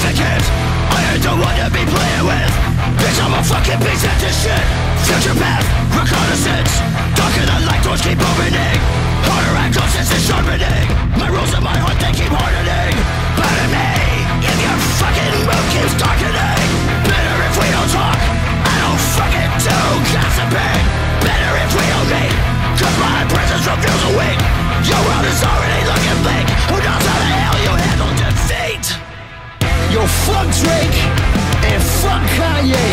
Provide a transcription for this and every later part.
I one to be playing with. Bitch, I'm a fucking piece of this shit. Future path, reconnaissance. Darker than light doors keep opening. Harder and ghosts is sharpening My rules in my heart, they keep Drake and fuck Kanye.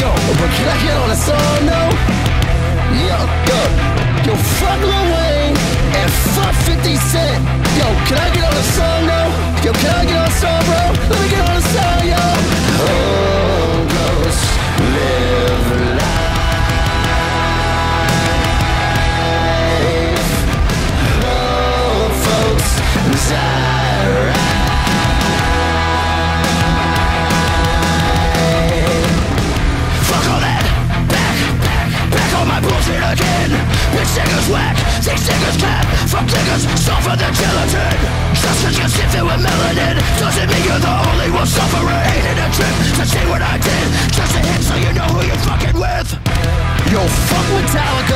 Yo, but can I get on a song though? Yo, yo, what I did. Just a hit so you know who you're fucking with. Yo, fuck Metallica